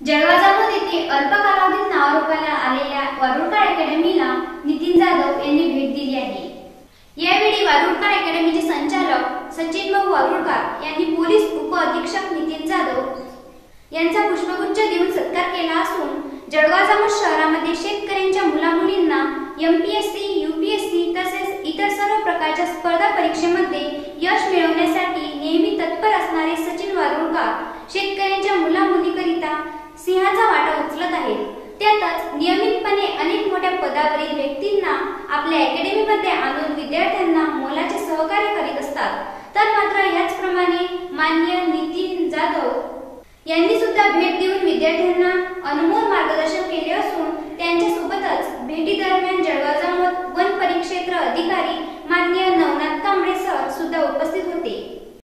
जळगाव येथे अल्प कालावधीत नावारूपाला आलेल्या वारुळकर अकॅडमीला नितीन जाधव यांनी भेट दिली आहे. यावेळी वारुळकर अकॅडमीचे संचालक सचिन भाऊ वारुळकर यांनी पोलीस उप अधीक्षक नितीन जाधव यांचा पुष्पगुच्छ देऊन सत्कार केला असून जळगाव शहरामध्ये शेतकऱ्यांच्या मुलामुलींना एमपीएससी युपीएससी तसेच इतर सर्व प्रकारच्या स्पर्धा परीक्षेमध्ये यश मिळवण्यासाठी नेहमी तत्पर असणारे सचिन वारुळकर शेतकऱ्यांच्या पदावरील व्यक्तींना आपल्या अकॅडमीमध्ये आणून विद्यार्थ्यांना मोलाचे सहकार्य करीत असतात. तर मात्र याचप्रमाणे मान्य नितीन जाधव यांनी सुद्धा भेट देऊन विद्यार्थ्यांना अनमोल